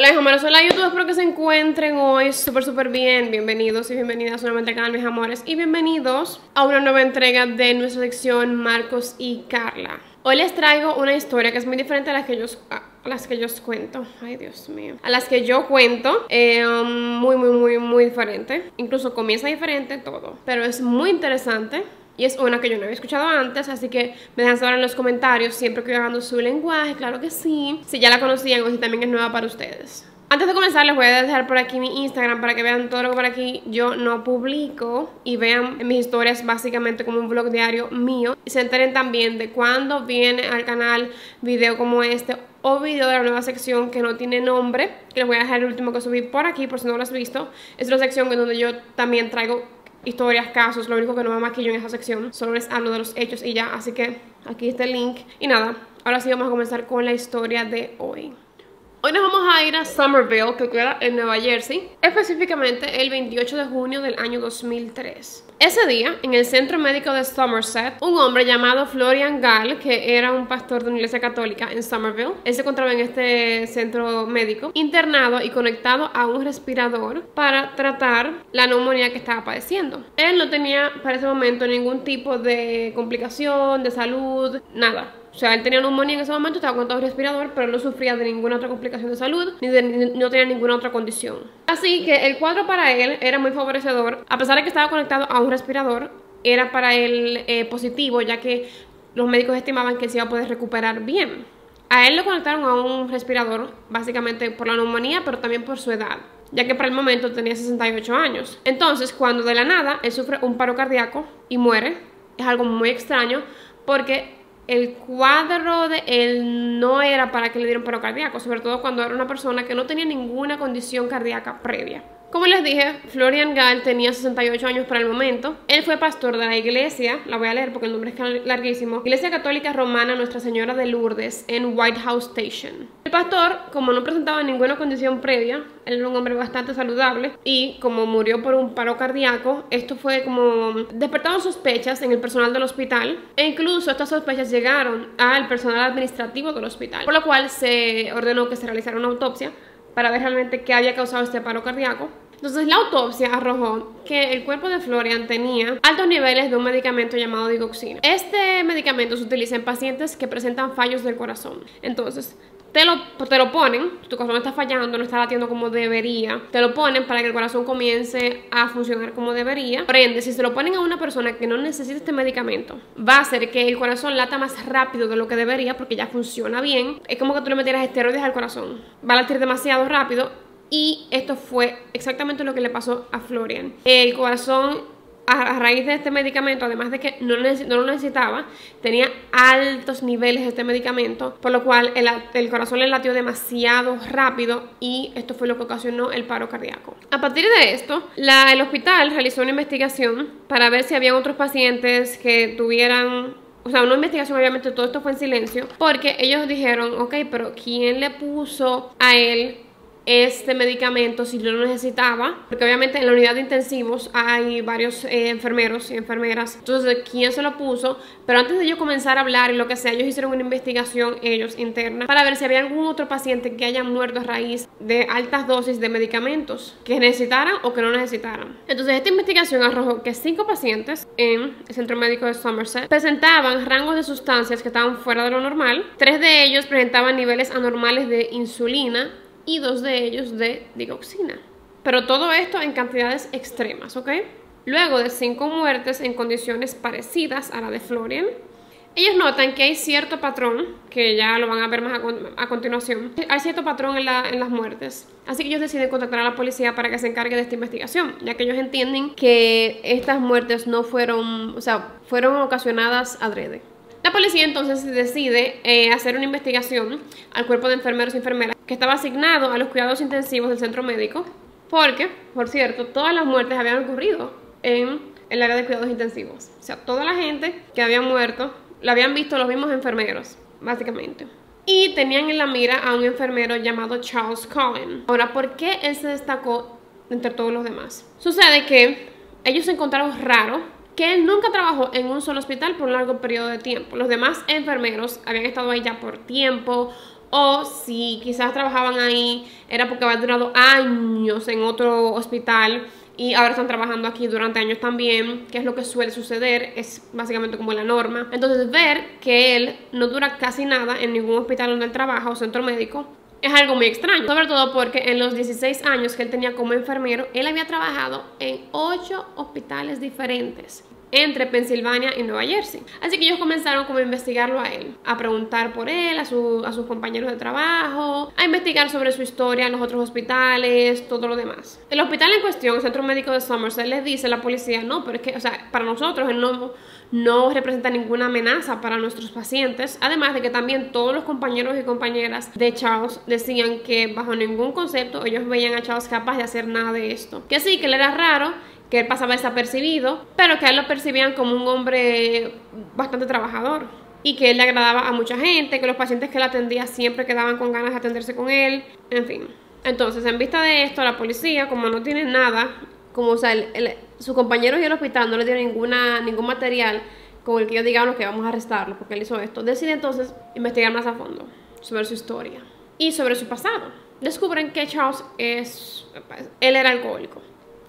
Hola mis amores, hola YouTube, espero que se encuentren hoy súper súper bien. Bienvenidos y bienvenidas nuevamente al canal mis amores Y bienvenidos a una nueva entrega de nuestra sección Marcos y Carla. Hoy les traigo una historia que es muy diferente a las que yo, a las que yo cuento. Ay Dios mío. A las que yo cuento eh, um, Muy muy muy muy diferente. Incluso comienza diferente todo Pero es muy interesante y es una que yo no había escuchado antes, así que me dejan saber en los comentarios siempre hablando su lenguaje, claro que sí, si ya la conocían o si también es nueva para ustedes. Antes de comenzar les voy a dejar por aquí mi Instagram para que vean todo lo que por aquí yo no publico y vean mis historias básicamente como un blog diario mío y se enteren también de cuándo viene al canal video como este o video de la nueva sección que no tiene nombre, que les voy a dejar el último que subí por aquí por si no lo has visto. Es una sección en donde yo también traigo historias, casos, lo único que no me maquillo en esa sección, solo les hablo de los hechos y ya, así que aquí está el link. Y nada, ahora sí vamos a comenzar con la historia de hoy. Hoy nos vamos a ir a Somerville, que queda en Nueva Jersey, específicamente el 28 de junio del año 2003. Ese día, en el centro médico de Somerset, un hombre llamado Florian Gall, que era un pastor de una iglesia católica en Somerville, él se encontraba en este centro médico, internado y conectado a un respirador para tratar la neumonía que estaba padeciendo. Él no tenía para ese momento ningún tipo de complicación, de salud, nada. O sea, él tenía neumonía en ese momento, estaba con todo respirador, pero no sufría de ninguna otra complicación de salud, ni, no tenía ninguna otra condición. Así que el cuadro para él era muy favorecedor, a pesar de que estaba conectado a un respirador, era para él eh, positivo, ya que los médicos estimaban que se iba a poder recuperar bien. A él lo conectaron a un respirador, básicamente por la neumonía, pero también por su edad ya que para el momento tenía 68 años. Entonces, cuando de la nada él sufre un paro cardíaco y muere, es algo muy extraño porque el cuadro de él no era para que le dieran paro cardíaco, sobre todo cuando era una persona que no tenía ninguna condición cardíaca previa. Como les dije, Florian Gall tenía 68 años para el momento. Él fue pastor de la iglesia, la voy a leer porque el nombre es larguísimo, Iglesia Católica Romana Nuestra Señora de Lourdes en White House Station. El pastor, como no presentaba ninguna condición previa, era un hombre bastante saludable y como murió por un paro cardíaco, esto fue como despertaron sospechas en el personal del hospital e incluso estas sospechas llegaron al personal administrativo del hospital, por lo cual se ordenó que se realizara una autopsia para ver realmente qué había causado este paro cardíaco. Entonces la autopsia arrojó que el cuerpo de Florian tenía altos niveles de un medicamento llamado digoxina. Este medicamento se utiliza en pacientes que presentan fallos del corazón. Entonces, te lo, te lo ponen, tu corazón está fallando, no está latiendo como debería, te lo ponen para que el corazón comience a funcionar como debería. Por ende, si se lo ponen a una persona que no necesita este medicamento, va a hacer que el corazón lata más rápido de lo que debería porque ya funciona bien. Es como que tú le metieras esteroides al corazón. Va a latir demasiado rápido y esto fue exactamente lo que le pasó a Florian. El corazón a, raíz de este medicamento, además de que no, lo necesitaba, tenía altos niveles de este medicamento, por lo cual el, corazón le latió demasiado rápido y esto fue lo que ocasionó el paro cardíaco. A partir de esto, el hospital realizó una investigación para ver si había otros pacientes que tuvieran o sea, una investigación, obviamente todo esto fue en silencio, porque ellos dijeron, ok, pero ¿quién le puso a él este medicamento si lo necesitaba, porque obviamente en la unidad de intensivos hay varios eh, enfermeros y enfermeras, entonces quién se lo puso, pero antes de yo comenzar a hablar y lo que sea, ellos hicieron una investigación ellos interna para ver si había algún otro paciente que haya muerto a raíz de altas dosis de medicamentos que necesitaran o que no necesitaran. Entonces esta investigación arrojó que cinco pacientes en el centro médico de Somerset presentaban rangos de sustancias que estaban fuera de lo normal, tres de ellos presentaban niveles anormales de insulina y dos de ellos de digoxina. Pero todo esto en cantidades extremas, ¿ok? Luego de cinco muertes en condiciones parecidas a la de Florian, ellos notan que hay cierto patrón, que ya lo van a ver más a, continuación, hay cierto patrón en, las muertes. Así que ellos deciden contactar a la policía para que se encargue de esta investigación, ya que ellos entienden que estas muertes no fueron, o sea, fueron ocasionadas adrede. La policía entonces decide eh, hacer una investigación al cuerpo de enfermeros y enfermeras que estaba asignado a los cuidados intensivos del centro médico, porque, por cierto, todas las muertes habían ocurrido en el área de cuidados intensivos. O sea, toda la gente que había muerto la habían visto los mismos enfermeros, básicamente. Y tenían en la mira a un enfermero llamado Charles Cohen. Ahora, ¿por qué él se destacó entre todos los demás? Sucede que ellos encontraron raro que él nunca trabajó en un solo hospital por un largo periodo de tiempo. Los demás enfermeros habían estado ahí ya por tiempo o si quizás trabajaban ahí era porque habían durado años en otro hospital y ahora están trabajando aquí durante años también, que es lo que suele suceder, es básicamente como la norma. Entonces ver que él no dura casi nada en ningún hospital donde él trabaja o centro médico es algo muy extraño, sobre todo porque en los 16 años que él tenía como enfermero, él había trabajado en 8 hospitales diferentes entre Pensilvania y Nueva Jersey. Así que ellos comenzaron como a investigarlo a él, a preguntar por él, a, sus compañeros de trabajo, a investigar sobre su historia en los otros hospitales, todo lo demás. El hospital en cuestión, el Centro Médico de Somerset, les dice a la policía, no, pero es que, o sea, para nosotros él no, no representa ninguna amenaza para nuestros pacientes, además de que también todos los compañeros y compañeras de Charles decían que bajo ningún concepto ellos veían a Charles capaz de hacer nada de esto. Que sí, que él era raro, que él pasaba desapercibido, pero que a él lo percibían como un hombre bastante trabajador y que él le agradaba a mucha gente, que los pacientes que él atendía siempre quedaban con ganas de atenderse con él, en fin. Entonces, en vista de esto, la policía, como no tiene nada, como o sea, sus compañeros y el hospital no le dieron ningún material con el que ellos digan que vamos a arrestarlo porque él hizo esto, decide entonces investigar más a fondo sobre su historia y sobre su pasado. Descubren que Charles es, él era alcohólico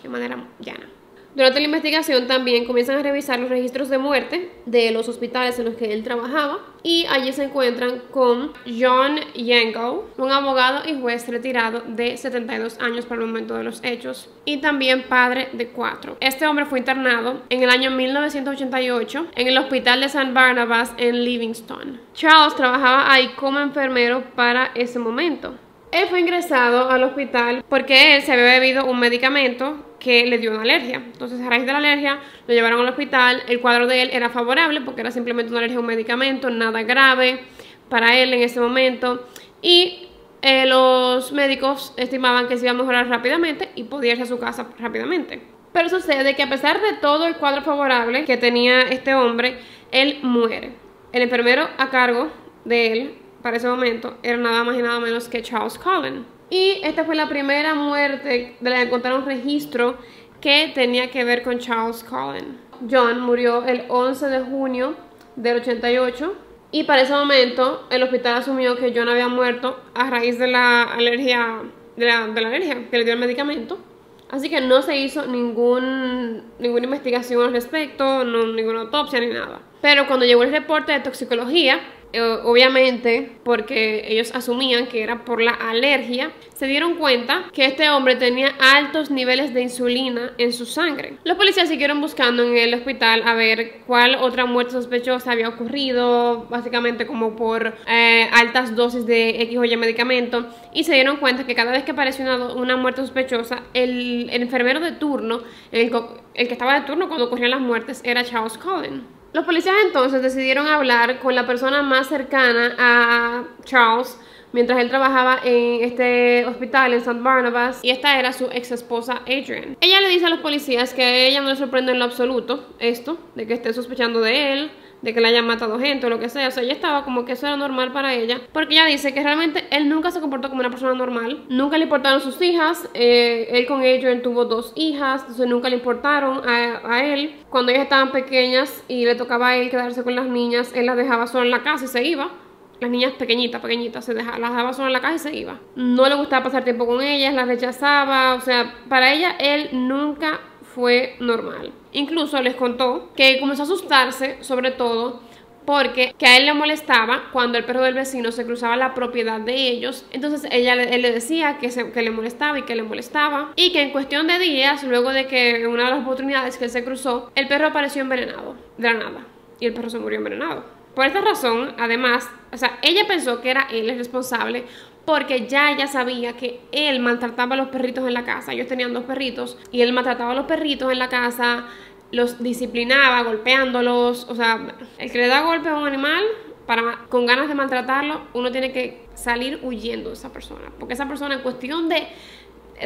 de manera llana. Durante la investigación también comienzan a revisar los registros de muerte de los hospitales en los que él trabajaba y allí se encuentran con John Yango, un abogado y juez retirado de 72 años para el momento de los hechos y también padre de cuatro. Este hombre fue internado en el año 1988 en el hospital de San Barnabas en Livingston. Charles trabajaba ahí como enfermero para ese momento. Él fue ingresado al hospital porque él se había bebido un medicamento que le dio una alergia. Entonces, a raíz de la alergia, lo llevaron al hospital. El cuadro de él era favorable porque era simplemente una alergia a un medicamento, nada grave para él en ese momento. Y eh, los médicos estimaban que se iba a mejorar rápidamente y podía irse a su casa rápidamente. Pero sucede que a pesar de todo el cuadro favorable que tenía este hombre, él muere. El enfermero a cargo de él para ese momento era nada más y nada menos que Charles Cullen. Y esta fue la primera muerte de la que encontraron registro que tenía que ver con Charles Cullen. John murió el 11 de junio del 88 y para ese momento el hospital asumió que John había muerto a raíz de la alergia, de la, alergia que le dio el medicamento. Así que no se hizo ningún, ninguna investigación al respecto, no, ninguna autopsia ni nada. Pero cuando llegó el reporte de toxicología, obviamente porque ellos asumían que era por la alergia, se dieron cuenta que este hombre tenía altos niveles de insulina en su sangre. Los policías siguieron buscando en el hospital a ver cuál otra muerte sospechosa había ocurrido, básicamente como por eh, altas dosis de X o Y medicamento, y se dieron cuenta que cada vez que apareció una, muerte sospechosa, el, enfermero de turno, el, que estaba de turno cuando ocurrían las muertes, era Charles Cullen. Los policías entonces decidieron hablar con la persona más cercana a Charles mientras él trabajaba en este hospital en St. Barnabas y esta era su ex esposa Adrian. Ella le dice a los policías que a ella no le sorprende en lo absoluto esto, de que esté sospechando de él, de que le hayan matado gente o lo que sea. O sea, ella estaba como que eso era normal para ella. Porque ella dice que realmente él nunca se comportó como una persona normal. Nunca le importaron sus hijas. Eh, él con Adrian tuvo dos hijas. Entonces nunca le importaron a, a, él. Cuando ellas estaban pequeñas y le tocaba a él quedarse con las niñas, él las dejaba sola en la casa y se iba. Las niñas pequeñitas, pequeñitas, se dejaba, las dejaba sola en la casa y se iba. No le gustaba pasar tiempo con ellas, las rechazaba. O sea, para ella él nunca fue normal. Incluso les contó que comenzó a asustarse, sobre todo porque que a él le molestaba cuando el perro del vecino se cruzaba la propiedad de ellos. Entonces ella, él le decía que, se, que le molestaba y que le molestaba. Y que en cuestión de días, luego de que en una de las oportunidades que él se cruzó, el perro apareció envenenado, de la nada. Y el perro se murió envenenado. Por esta razón, además, o sea, ella pensó que era él el responsable porque ya ella sabía que él maltrataba a los perritos en la casa. Ellos tenían dos perritos y él maltrataba a los perritos en la casa, los disciplinaba golpeándolos. O sea, el que le da golpe a un animal para, con ganas de maltratarlo, uno tiene que salir huyendo de esa persona. Porque esa persona en cuestión de...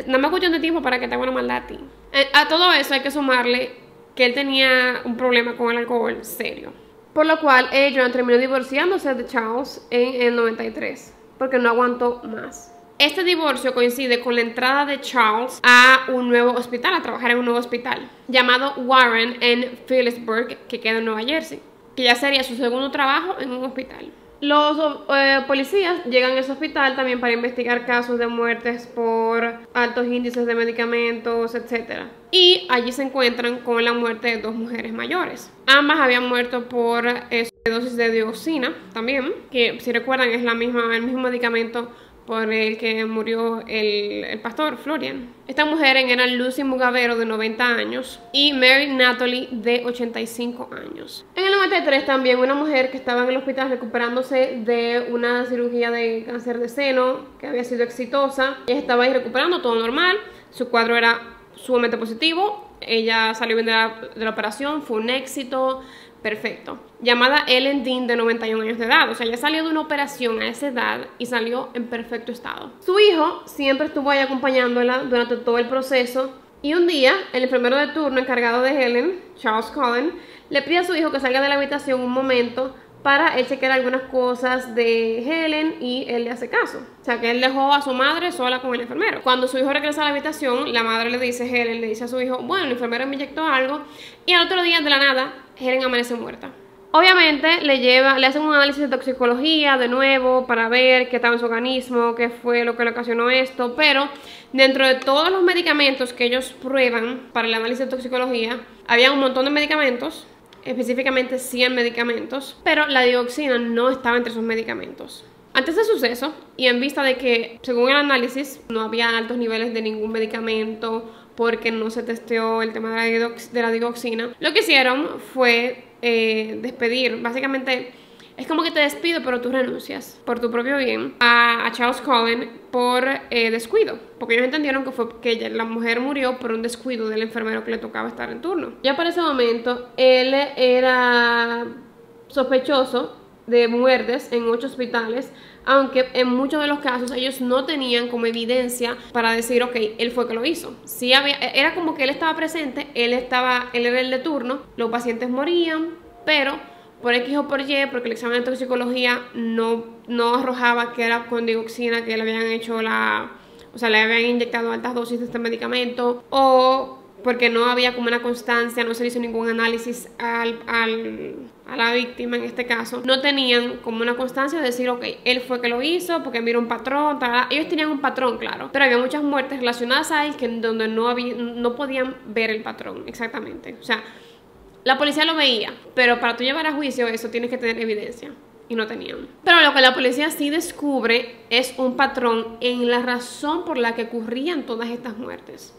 Nada más cuestión de tiempo para que te haga una maldad a ti. Eh, a todo eso hay que sumarle que él tenía un problema con el alcohol serio. Por lo cual, Adrian terminó divorciándose de Charles en el 93 porque no aguantó más. Este divorcio coincide con la entrada de Charles a un nuevo hospital, a trabajar en un nuevo hospital, llamado Warren en Phillipsburg, que queda en Nueva Jersey, que ya sería su segundo trabajo en un hospital. Los eh, policías llegan a ese hospital también para investigar casos de muertes por altos índices de medicamentos, etc. Y allí se encuentran con la muerte de dos mujeres mayores. Ambas habían muerto por eh, dosis de dioxina también, que si recuerdan es la misma, el mismo medicamento por el que murió el, pastor Florian. Esta mujer era Lucy Mugavero de 90 años y Mary Natalie de 85 años. En el 93 también una mujer que estaba en el hospital recuperándose de una cirugía de cáncer de seno que había sido exitosa. Ella estaba ahí recuperando todo normal, su cuadro era sumamente positivo, ella salió bien de la, de la operación, fue un éxito, perfecto. Llamada Ellen Dean de 91 años de edad. O sea, ella salió de una operación a esa edad y salió en perfecto estado. Su hijo siempre estuvo ahí acompañándola durante todo el proceso. Y un día, el enfermero de turno encargado de Helen, Charles Cullen, le pide a su hijo que salga de la habitación un momento para él chequear algunas cosas de Helen y él le hace caso. O sea, que él dejó a su madre sola con el enfermero. Cuando su hijo regresa a la habitación, la madre le dice, Helen le dice a su hijo, bueno, el enfermero me inyectó algo. Y al otro día, de la nada, Helen amanece muerta. Obviamente le lleva, le hacen un análisis de toxicología de nuevo para ver qué estaba en su organismo, qué fue lo que le ocasionó esto, pero dentro de todos los medicamentos que ellos prueban para el análisis de toxicología, había un montón de medicamentos específicamente 100 medicamentos, pero la dioxina no estaba entre esos medicamentos. Antes del suceso, y en vista de que, según el análisis, no había altos niveles de ningún medicamento porque no se testeó el tema de la, dioxina, lo que hicieron fue eh, despedir, básicamente es como que te despido, pero tú renuncias por tu propio bien a, Charles Cullen por eh, descuido. Porque ellos entendieron que fue que la mujer murió por un descuido del enfermero que le tocaba estar en turno. Ya para ese momento, él era sospechoso de muertes en ocho hospitales, aunque en muchos de los casos ellos no tenían como evidencia para decir, ok, él fue que lo hizo. Sí había, era como que él estaba presente, él estaba, él era el de turno, los pacientes morían, pero por X o por Y, porque el examen de toxicología no, no arrojaba que era con dioxina, que le habían hecho la, o sea, le habían inyectado altas dosis de este medicamento, o porque no había como una constancia, no se hizo ningún análisis al, al, a la víctima en este caso, no tenían como una constancia de decir, ok, él fue que lo hizo, porque mira un patrón, ellos tenían un patrón, claro, pero había muchas muertes relacionadas a él que donde no, había, no podían ver el patrón exactamente, o sea, la policía lo veía, pero para tú llevar a juicio eso tienes que tener evidencia. Y no tenían. Pero lo que la policía sí descubre es un patrón en la razón por la que ocurrían todas estas muertes.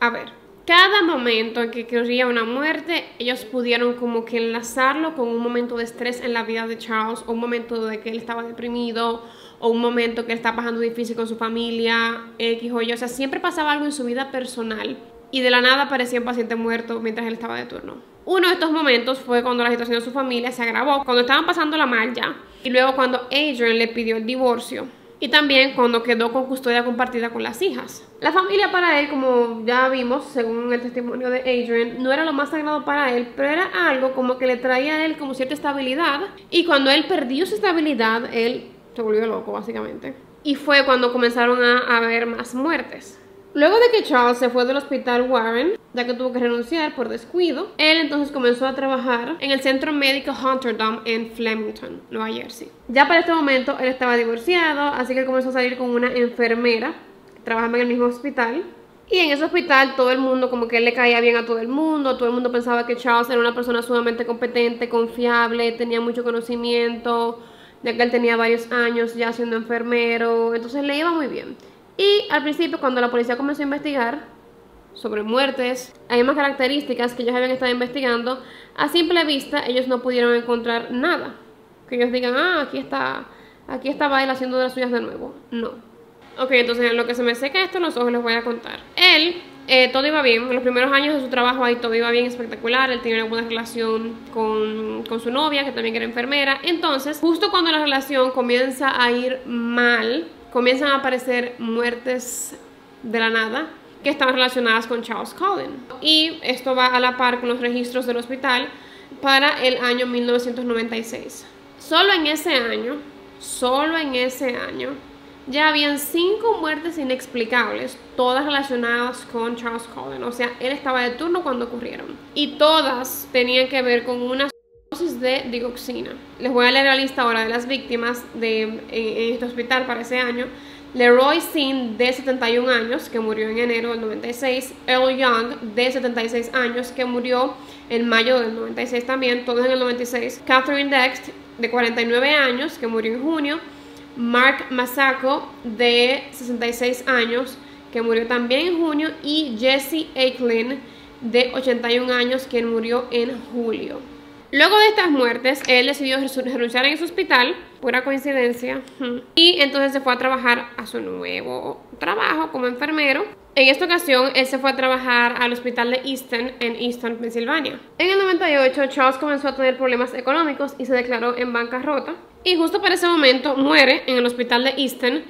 A ver, cada momento en que ocurría una muerte, ellos pudieron como que enlazarlo con un momento de estrés en la vida de Charles, o un momento de que él estaba deprimido, o un momento que él estaba pasando difícil con su familia, X o Y. O sea, siempre pasaba algo en su vida personal y de la nada aparecía un paciente muerto mientras él estaba de turno. Uno de estos momentos fue cuando la situación de su familia se agravó, cuando estaban pasando la mal ya, y luego cuando Adrian le pidió el divorcio. Y también cuando quedó con custodia compartida con las hijas. La familia para él, como ya vimos, según el testimonio de Adrian, no era lo más sagrado para él, pero era algo como que le traía a él como cierta estabilidad. Y cuando él perdió su estabilidad, él se volvió loco, básicamente. Y fue cuando comenzaron a haber más muertes. Luego de que Charles se fue del hospital Warren, ya que tuvo que renunciar por descuido, él entonces comenzó a trabajar en el centro médico Hunterdom en Flemington, Nueva Jersey. Ya para este momento él estaba divorciado, así que comenzó a salir con una enfermera trabajando en el mismo hospital. Y en ese hospital todo el mundo, como que él le caía bien a todo el mundo, todo el mundo pensaba que Charles era una persona sumamente competente, confiable, tenía mucho conocimiento, ya que él tenía varios años ya siendo enfermero, entonces le iba muy bien. Y al principio, cuando la policía comenzó a investigar sobre muertes, hay más características que ellos habían estado investigando, a simple vista ellos no pudieron encontrar nada. Que ellos digan, ah, aquí está, aquí estaba él haciendo de las suyas de nuevo. No. Ok, entonces en lo que se me seca esto los ojos les voy a contar. Él, eh, todo iba bien. En los primeros años de su trabajo ahí todo iba bien, espectacular. Él tenía una buena relación con, con su novia, que también era enfermera. Entonces, justo cuando la relación comienza a ir mal, comienzan a aparecer muertes de la nada que están relacionadas con Charles Cullen. Y esto va a la par con los registros del hospital para el año 1996. Solo en ese año, solo en ese año, ya habían cinco muertes inexplicables, todas relacionadas con Charles Cullen. O sea, él estaba de turno cuando ocurrieron. Y todas tenían que ver con una de digoxina. Les voy a leer la lista ahora de las víctimas de, en, en este hospital para ese año. Leroy Sin, de 71 años, que murió en enero del 96. Earl Young, de 76 años, que murió en mayo del 96 también, todos en el 96. Catherine Dext, de 49 años, que murió en junio. Mark Masako, de 66 años, que murió también en junio. Y Jesse Aiklin, de 81 años, quien murió en julio. Luego de estas muertes, él decidió renunciar en su hospital, pura coincidencia, y entonces se fue a trabajar a su nuevo trabajo como enfermero. En esta ocasión, él se fue a trabajar al hospital de Easton en Easton, Pensilvania. En el 98, Charles comenzó a tener problemas económicos y se declaró en bancarrota. Y justo para ese momento muere en el hospital de Easton,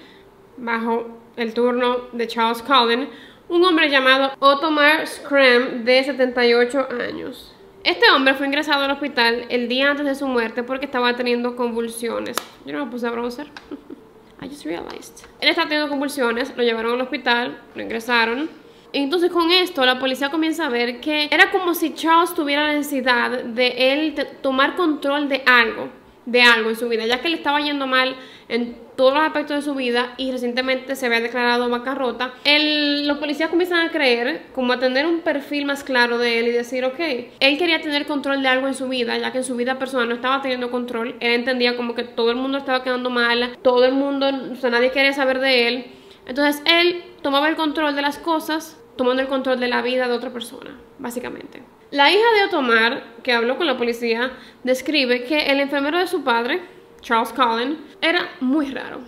bajo el turno de Charles Cullen, un hombre llamado Ottomar Scram de 78 años. Este hombre fue ingresado al hospital el día antes de su muerte porque estaba teniendo convulsiones. Yo no me puse a bronzer. I just realized. Él estaba teniendo convulsiones, lo llevaron al hospital, lo ingresaron. Y entonces con esto la policía comienza a ver que era como si Charles tuviera la necesidad de él tomar control de algo, de algo en su vida, ya que le estaba yendo mal en todos los aspectos de su vida y recientemente se había declarado bancarrota, el, los policías comienzan a creer, como a tener un perfil más claro de él y decir, ok, él quería tener control de algo en su vida, ya que en su vida personal no estaba teniendo control, él entendía como que todo el mundo estaba quedando mal, todo el mundo, o sea, nadie quería saber de él, entonces él tomaba el control de las cosas, tomando el control de la vida de otra persona, básicamente. La hija de Otomar, que habló con la policía, describe que el enfermero de su padre, Charles Cullen, era muy raro.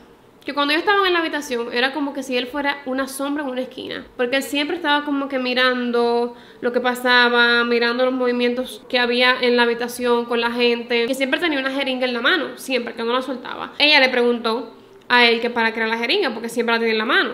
Que cuando yo estaba en la habitación era como que si él fuera una sombra en una esquina. Porque él siempre estaba como que mirando lo que pasaba, mirando los movimientos que había en la habitación con la gente. Que siempre tenía una jeringa en la mano, siempre, que no la soltaba. Ella le preguntó a él que para qué era la jeringa, porque siempre la tenía en la mano.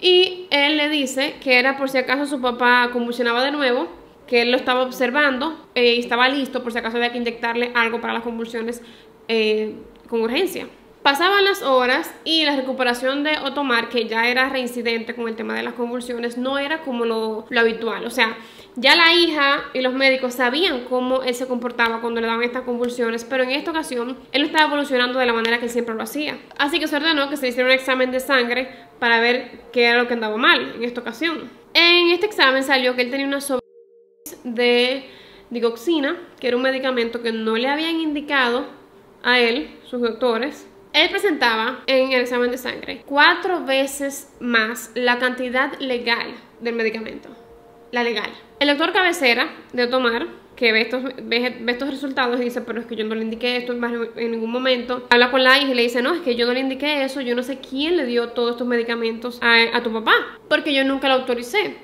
Y él le dice que era por si acaso su papá convulsionaba de nuevo, que él lo estaba observando eh, y estaba listo por si acaso había que inyectarle algo para las convulsiones eh, con urgencia. Pasaban las horas y la recuperación de Otomar, que ya era reincidente con el tema de las convulsiones, no era como lo, habitual. O sea, ya la hija y los médicos sabían cómo él se comportaba cuando le daban estas convulsiones, pero en esta ocasión él no estaba evolucionando de la manera que siempre lo hacía. Así que se ordenó que se hiciera un examen de sangre para ver qué era lo que andaba mal en esta ocasión. En este examen salió que él tenía una sobredosis de digoxina, que era un medicamento que no le habían indicado a él, sus doctores, él presentaba en el examen de sangre cuatro veces más la cantidad legal del medicamento. La legal. El doctor cabecera de tomar, que ve estos, ve, estos resultados y dice, pero es que yo no le indiqué esto en ningún momento. Habla con la hija y le dice, no, es que yo no le indiqué eso, yo no sé quién le dio todos estos medicamentos a, a tu papá, porque yo nunca lo autoricé.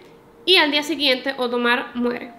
Y al día siguiente, Otomar muere.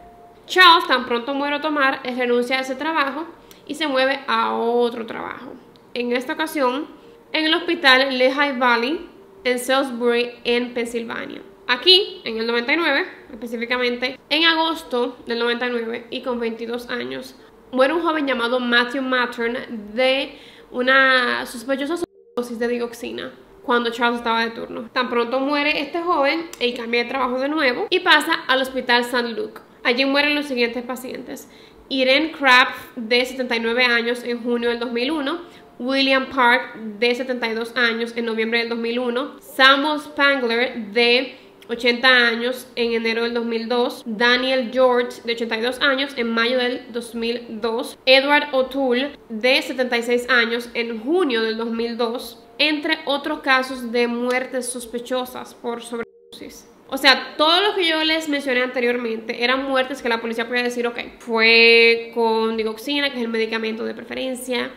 Charles, tan pronto muere Otomar, renuncia a ese trabajo y se mueve a otro trabajo. En esta ocasión, en el hospital Lehigh Valley, en Salisbury, en Pensilvania. Aquí, en el 99, específicamente, en agosto del 99 y con 22 años, muere un joven llamado Matthew Mattern de una sospechosa dosis de digoxina cuando Charles estaba de turno. Tan pronto muere este joven, y cambia de trabajo de nuevo y pasa al hospital St. Luke. Allí mueren los siguientes pacientes. Irene Kraft, de 79 años, en junio del 2001. William Park, de 72 años, en noviembre del 2001. Samuel Spangler, de 80 años, en enero del 2002. Daniel George, de 82 años, en mayo del 2002. Edward O'Toole, de 76 años, en junio del 2002. Entre otros casos de muertes sospechosas por sobredosis. O sea, todo lo que yo les mencioné anteriormente eran muertes que la policía podía decir, ok, fue con digoxina, que es el medicamento de preferencia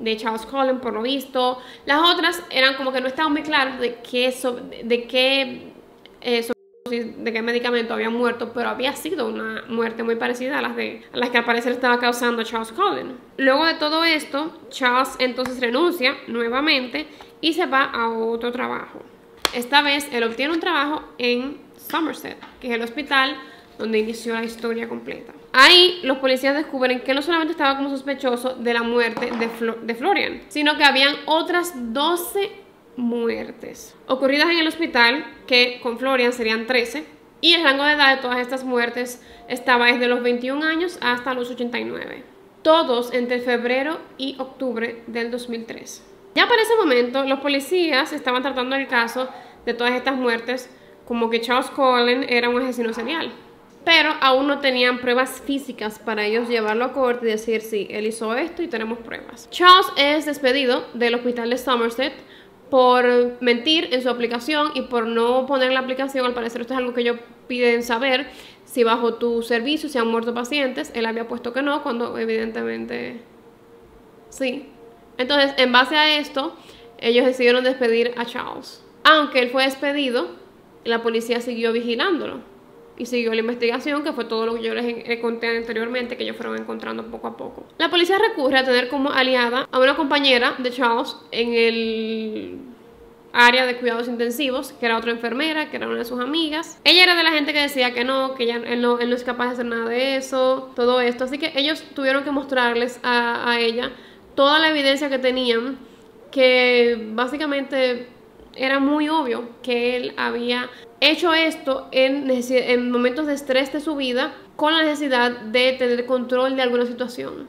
de Charles Cullen, por lo visto. Las otras eran como que no estaban muy claras de qué, de qué, eh, de qué medicamento había muerto, pero había sido una muerte muy parecida a las, de, las que al parecer estaba causando Charles Cullen. Luego de todo esto, Charles entonces renuncia nuevamente y se va a otro trabajo. Esta vez él obtiene un trabajo en Somerset, que es el hospital donde inició la historia completa. Ahí los policías descubren que no solamente estaba como sospechoso de la muerte de, de Florian, sino que habían otras 12 muertes ocurridas en el hospital, que con Florian serían 13, y el rango de edad de todas estas muertes estaba desde los 21 años hasta los 89. todos entre febrero y octubre del 2003. Ya para ese momento, los policías estaban tratando el caso de todas estas muertes como que Charles Cullen era un asesino serial. Pero aún no tenían pruebas físicas para ellos llevarlo a corte y decir, sí, él hizo esto y tenemos pruebas. Charles es despedido del hospital de Somerset por mentir en su aplicación y por no poner la aplicación. Al parecer esto es algo que ellos piden saber. Si bajo tu servicio se han muerto pacientes, él había puesto que no, cuando evidentemente sí. Entonces, en base a esto, ellos decidieron despedir a Charles. Aunque él fue despedido, la policía siguió vigilándolo y siguió la investigación, que fue todo lo que yo les conté anteriormente, que ellos fueron encontrando poco a poco. La policía recurre a tener como aliada a una compañera de Charles en el área de cuidados intensivos, que era otra enfermera, que era una de sus amigas. Ella era de la gente que decía que no, que él, no, él no es capaz de hacer nada de eso, todo esto. Así que ellos tuvieron que mostrarles a ella toda la evidencia que tenían, que básicamente era muy obvio que él había hecho esto en, en momentos de estrés de su vida con la necesidad de tener control de alguna situación.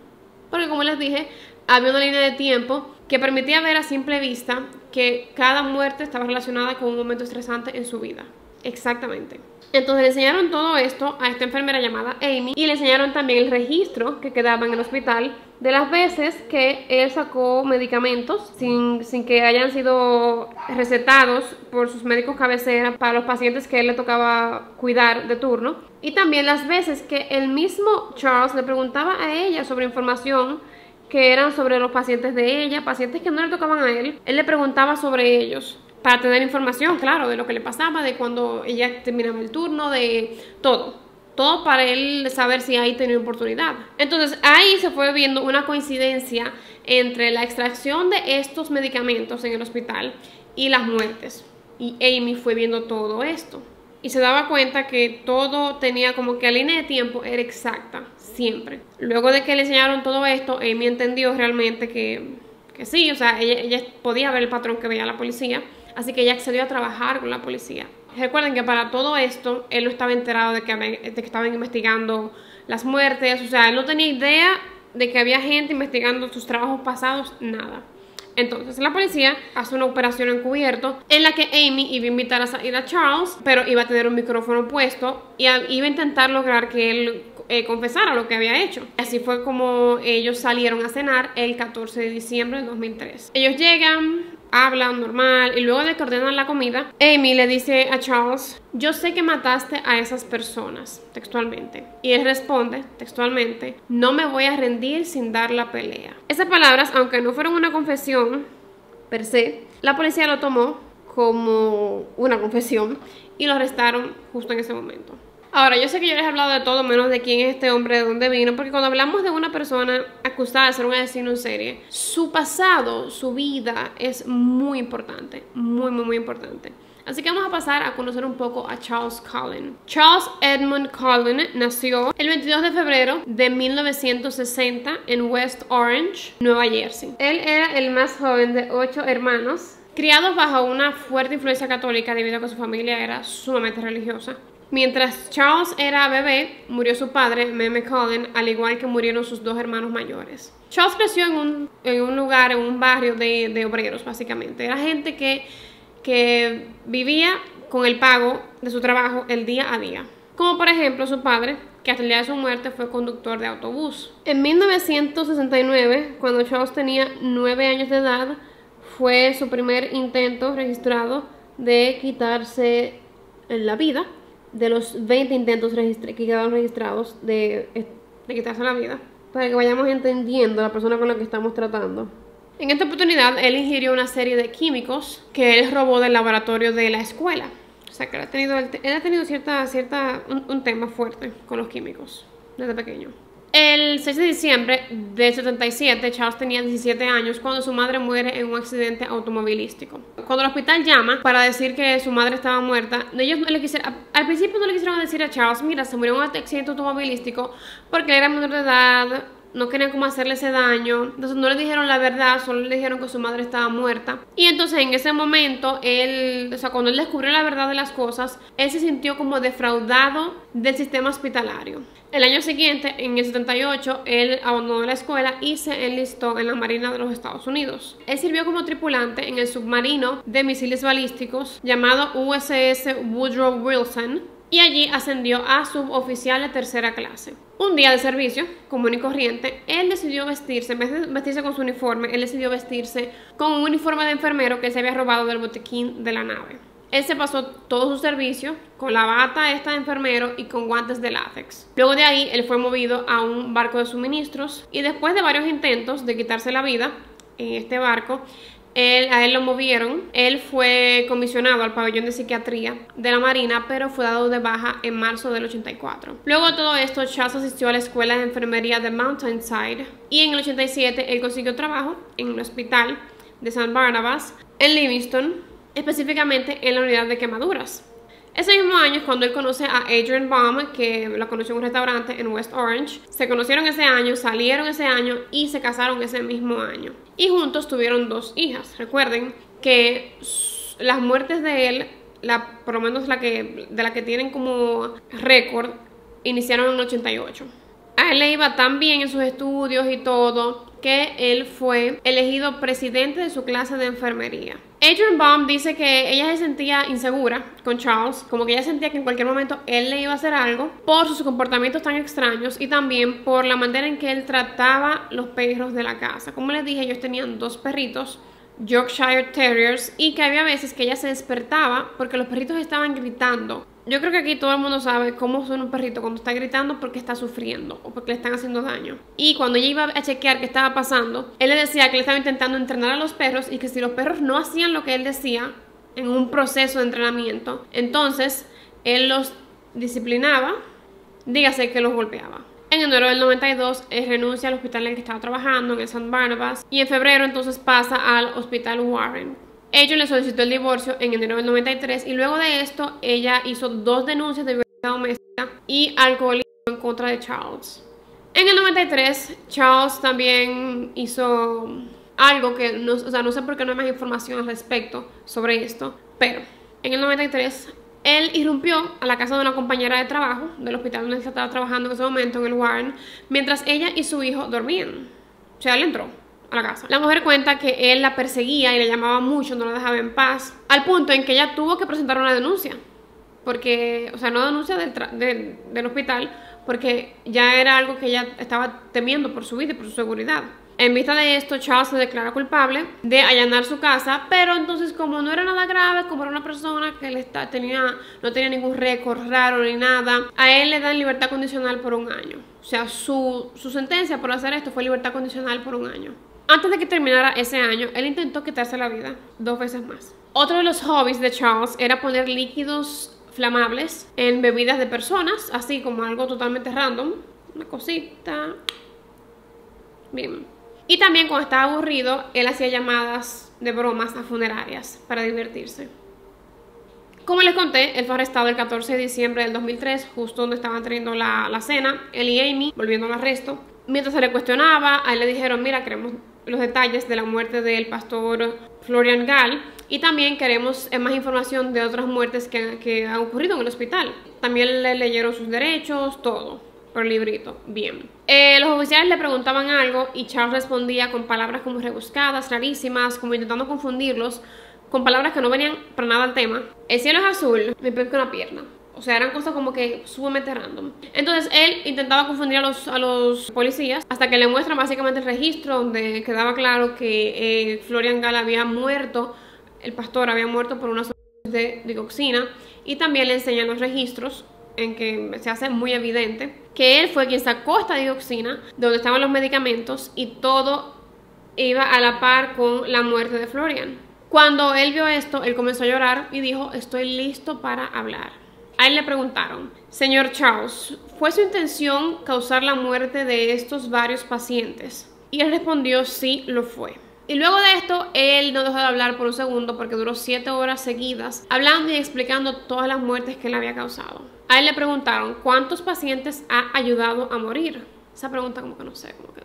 Porque como les dije, había una línea de tiempo que permitía ver a simple vista que cada muerte estaba relacionada con un momento estresante en su vida. Exactamente. Entonces le enseñaron todo esto a esta enfermera llamada Amy y le enseñaron también el registro que quedaba en el hospital de las veces que él sacó medicamentos sin, sin que hayan sido recetados por sus médicos cabecera para los pacientes que él le tocaba cuidar de turno. Y también las veces que el mismo Charles le preguntaba a ella sobre información que eran sobre los pacientes de ella, pacientes que no le tocaban a él, él le preguntaba sobre ellos para tener información, claro, de lo que le pasaba, de cuando ella terminaba el turno, de todo. Todo para él saber si ahí tenía oportunidad. Entonces ahí se fue viendo una coincidencia entre la extracción de estos medicamentos en el hospital y las muertes. Y Amy fue viendo todo esto. Y se daba cuenta que todo tenía como que la línea de tiempo era exacta, siempre. Luego de que le enseñaron todo esto, Amy entendió realmente que, que sí, o sea, ella, ella podía ver el patrón que veía la policía Así que ella accedió a trabajar con la policía. Recuerden que para todo esto, él no estaba enterado de que, de estaban investigando las muertes, o sea, él no tenía idea de que había gente investigando sus trabajos pasados, nada. Entonces la policía hace una operación encubierto en la que Amy iba a invitar a salir a Charles, pero iba a tener un micrófono puesto y iba a intentar lograr que él eh, confesara lo que había hecho. Así fue como ellos salieron a cenar el 14 de diciembre de 2003. Ellos llegan, hablan normal y luego de que ordenan la comida, Amy le dice a Charles, yo sé que mataste a esas personas, textualmente. Y él responde, textualmente, no me voy a rendir sin dar la pelea. Esas palabras, aunque no fueron una confesión per se, la policía lo tomó como una confesión y lo arrestaron justo en ese momento. Ahora, yo sé que yo les he hablado de todo menos de quién es este hombre, de dónde vino, porque cuando hablamos de una persona acusada de ser un asesino en serie, su pasado, su vida es muy importante, muy, muy, muy importante. Así que vamos a pasar a conocer un poco a Charles Cullen. Charles Edmund Cullen nació el 22 de febrero de 1960 en West Orange, Nueva Jersey. Él era el más joven de ocho hermanos, criados bajo una fuerte influencia católica debido a que su familia era sumamente religiosa. Mientras Charles era bebé, murió su padre, Meme Cullen, al igual que murieron sus dos hermanos mayores. Charles creció en un, en un lugar, en un barrio de, de, obreros, básicamente. Era gente que, que vivía con el pago de su trabajo el día a día. Como por ejemplo su padre, que hasta el día de su muerte fue conductor de autobús. En 1969, cuando Charles tenía 9 años de edad, fue su primer intento registrado de quitarse la vida de los 20 intentos que quedaron registrados de, de quitarse la vida, para que vayamos entendiendo la persona con la que estamos tratando. En esta oportunidad, él ingirió una serie de químicos que él robó del laboratorio de la escuela. O sea, que él ha tenido, él ha tenido cierta, cierta, un tema fuerte con los químicos desde pequeño. El 6 de diciembre del 77, Charles tenía 17 años cuando su madre muere en un accidente automovilístico. Cuando el hospital llama para decir que su madre estaba muerta, ellos no le quisieron, al principio no le quisieron decir a Charles, mira, se murió en un accidente automovilístico porque era menor de edad, no querían como hacerle ese daño, entonces no le dijeron la verdad, solo le dijeron que su madre estaba muerta. Y entonces en ese momento, él, o sea, cuando él descubrió la verdad de las cosas, él se sintió como defraudado del sistema hospitalario. El año siguiente, en el 78, él abandonó la escuela y se enlistó en la Marina de los Estados Unidos. Él sirvió como tripulante en el submarino de misiles balísticos llamado USS Woodrow Wilson y allí ascendió a suboficial de tercera clase. Un día de servicio, común y corriente, él decidió vestirse, en vez de vestirse con su uniforme, él decidió vestirse con un uniforme de enfermero que se había robado del botequín de la nave. Él se pasó todo su servicio con la bata esta de enfermero y con guantes de látex. Luego de ahí, él fue movido a un barco de suministros y después de varios intentos de quitarse la vida en este barco, él, a él lo movieron. Él fue comisionado al pabellón de psiquiatría de la Marina, pero fue dado de baja en marzo del 84. Luego de todo esto, Charles asistió a la escuela de enfermería de Mountainside y en el 87 él consiguió trabajo en un hospital de San Barnabas en Livingston específicamente en la unidad de quemaduras. Ese mismo año es cuando él conoce a Adrian Baum, que la conoció en un restaurante en West Orange. Se conocieron ese año, salieron ese año y se casaron ese mismo año. Y juntos tuvieron dos hijas. Recuerden que las muertes de él, la, por lo menos la que, de la que tienen como récord, iniciaron en el 88. Él le iba tan bien en sus estudios y todo que él fue elegido presidente de su clase de enfermería. Adrian Baum dice que ella se sentía insegura con Charles, como que ella sentía que en cualquier momento él le iba a hacer algo por sus comportamientos tan extraños y también por la manera en que él trataba los perros de la casa. Como les dije, ellos tenían dos perritos Yorkshire Terriers y que había veces que ella se despertaba porque los perritos estaban gritando. Yo creo que aquí todo el mundo sabe cómo suena un perrito cuando está gritando porque está sufriendo o porque le están haciendo daño. Y cuando ella iba a chequear qué estaba pasando, él le decía que él estaba intentando entrenar a los perros y que si los perros no hacían lo que él decía en un proceso de entrenamiento, entonces él los disciplinaba, dígase que los golpeaba. En enero del 92 él renuncia al hospital en el que estaba trabajando, en el San Barnabas, y en febrero entonces pasa al hospital Warren. Ella le solicitó el divorcio en enero del 93 y luego de esto ella hizo dos denuncias de violencia doméstica y alcoholismo en contra de Charles. En el 93 Charles también hizo algo que no, o sea, no sé por qué no hay más información al respecto sobre esto, pero en el 93 él irrumpió a la casa de una compañera de trabajo del hospital donde estaba trabajando en ese momento, en el Warren, mientras ella y su hijo dormían. O sea, él entró a la casa. La mujer cuenta que él la perseguía y le llamaba mucho, no la dejaba en paz, al punto en que ella tuvo que presentar una denuncia. Porque, o sea, no denuncia del, del hospital, porque ya era algo que ella estaba temiendo por su vida y por su seguridad. En vista de esto, Charles se declara culpable de allanar su casa, pero entonces como no era nada grave, como era una persona que le está, tenía, no tenía ningún récord raro ni nada, a él le dan libertad condicional por un año. O sea, su, su sentencia por hacer esto fue libertad condicional por un año. Antes de que terminara ese año, él intentó quitarse la vida dos veces más. Otro de los hobbies de Charles era poner líquidos flamables en bebidas de personas, así como algo totalmente random. Una cosita. Bien. Y también cuando estaba aburrido, él hacía llamadas de bromas a funerarias para divertirse. Como les conté, él fue arrestado el 14 de diciembre del 2003, justo donde estaban teniendo la, la cena, él y Amy, volviendo al arresto. Mientras se le cuestionaba, a él le dijeron, mira, queremos los detalles de la muerte del pastor Florian Gall y también queremos más información de otras muertes que, que han ocurrido en el hospital. También le leyeron sus derechos, todo por librito. Bien. Eh, los oficiales le preguntaban algo y Charles respondía con palabras como rebuscadas, rarísimas, como intentando confundirlos con palabras que no venían para nada al tema. El cielo es azul, me pego una pierna. O sea, eran cosas como que sumamente random. Entonces él intentaba confundir a los, a los policías hasta que le muestran básicamente el registro donde quedaba claro que eh, Florian Gall había muerto, el pastor había muerto por una de digoxina y también le enseñan los registros en que se hace muy evidente que él fue quien sacó esta dioxina de donde estaban los medicamentos y todo iba a la par con la muerte de Florian. Cuando él vio esto, él comenzó a llorar y dijo, estoy listo para hablar. A él le preguntaron, señor Charles, ¿fue su intención causar la muerte de estos varios pacientes? Y él respondió, sí, lo fue. Y luego de esto, él no dejó de hablar por un segundo porque duró siete horas seguidas, hablando y explicando todas las muertes que él había causado. A él le preguntaron cuántos pacientes ha ayudado a morir. Esa pregunta como que no sé, como que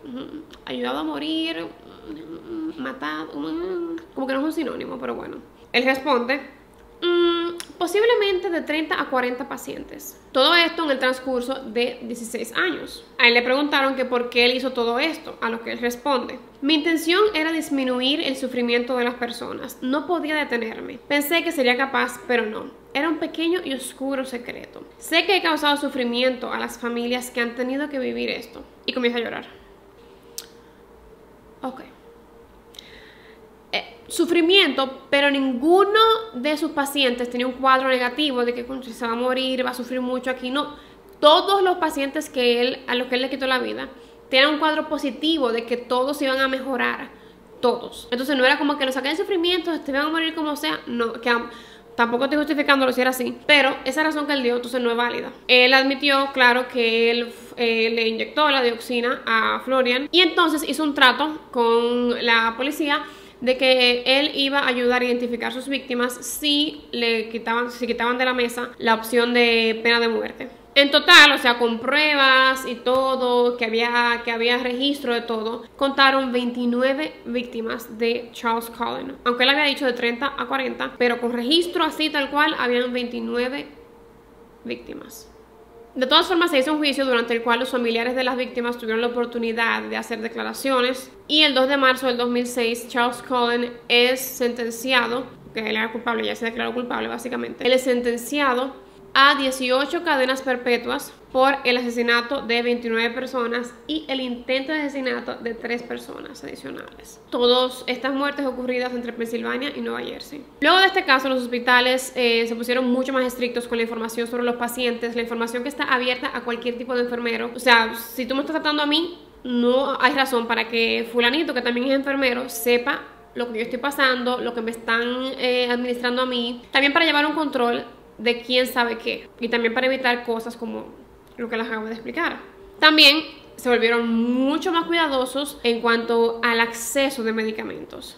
ayudado a morir, matado, como que no es un sinónimo, pero bueno. Él responde, Mm, posiblemente de 30 a 40 pacientes. Todo esto en el transcurso de 16 años. A él le preguntaron que por qué él hizo todo esto, a lo que él responde. Mi intención era disminuir el sufrimiento de las personas. No podía detenerme. Pensé que sería capaz, pero no. Era un pequeño y oscuro secreto. Sé que he causado sufrimiento a las familias que han tenido que vivir esto. Y comienza a llorar. Ok sufrimiento, pero ninguno de sus pacientes tenía un cuadro negativo de que se va a morir, va a sufrir mucho aquí. No, todos los pacientes que él, a los que él le quitó la vida, tenían un cuadro positivo de que todos iban a mejorar. Todos. Entonces no era como que lo saquen de sufrimiento, te van a morir como sea. No, que tampoco estoy justificándolo si era así. Pero esa razón que él dio, entonces no es válida. Él admitió, claro, que él eh, le inyectó la dioxina a Florian y entonces hizo un trato con la policía de que él iba a ayudar a identificar sus víctimas si le quitaban, si quitaban de la mesa la opción de pena de muerte. En total, o sea, con pruebas y todo, que había, que había registro de todo, contaron 29 víctimas de Charles Cullen. Aunque él había dicho de 30 a 40, pero con registro así tal cual, habían 29 víctimas. De todas formas, se hizo un juicio durante el cual los familiares de las víctimas tuvieron la oportunidad de hacer declaraciones y el 2 de marzo del 2006 Charles Cullen es sentenciado, que él era culpable, ya se declaró culpable básicamente, él es sentenciado a 18 cadenas perpetuas por el asesinato de 29 personas y el intento de asesinato de 3 personas adicionales. Todas estas muertes ocurridas entre Pensilvania y Nueva Jersey. Luego de este caso, los hospitales eh, se pusieron mucho más estrictos con la información sobre los pacientes, la información que está abierta a cualquier tipo de enfermero. O sea, si tú me estás tratando a mí, no hay razón para que fulanito, que también es enfermero, sepa lo que yo estoy pasando, lo que me están eh, administrando a mí. También para llevar un control de quién sabe qué. Y también para evitar cosas como lo que les acabo de explicar. También se volvieron mucho más cuidadosos en cuanto al acceso de medicamentos.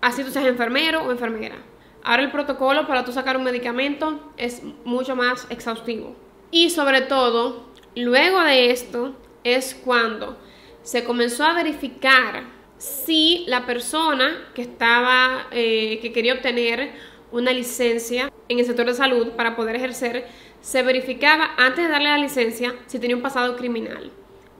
Así tú seas enfermero o enfermera. Ahora el protocolo para tú sacar un medicamento es mucho más exhaustivo. Y sobre todo, luego de esto es cuando se comenzó a verificar si la persona que estaba, eh, que quería obtener una licencia en el sector de salud para poder ejercer, se verificaba antes de darle la licencia si tenía un pasado criminal.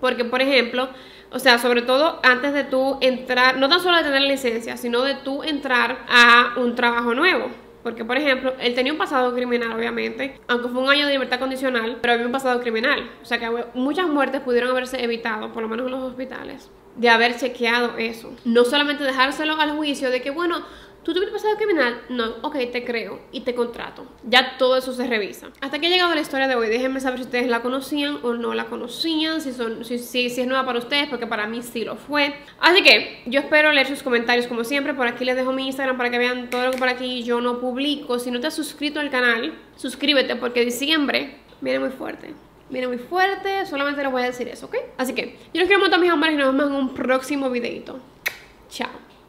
Porque, por ejemplo, o sea, sobre todo antes de tú entrar, no tan solo de tener la licencia, sino de tú entrar a un trabajo nuevo. Porque, por ejemplo, él tenía un pasado criminal, obviamente, aunque fue un año de libertad condicional, pero había un pasado criminal. O sea que muchas muertes pudieron haberse evitado, por lo menos en los hospitales, de haber chequeado eso. No solamente dejárselo al juicio de que, bueno, ¿Tú tuviste pasado criminal? No, ok, te creo y te contrato. Ya todo eso se revisa. Hasta que ha llegado la historia de hoy. Déjenme saber si ustedes la conocían o no la conocían, si, es nueva para ustedes, porque para mí sí lo fue. Así que yo espero leer sus comentarios como siempre. Por aquí les dejo mi Instagram para que vean todo lo que por aquí yo no publico. Si no te has suscrito al canal, suscríbete porque diciembre viene muy fuerte viene muy fuerte, solamente les voy a decir eso, ¿ok? Así que yo les quiero mucho mis amores y nos vemos en un próximo videito. Chao.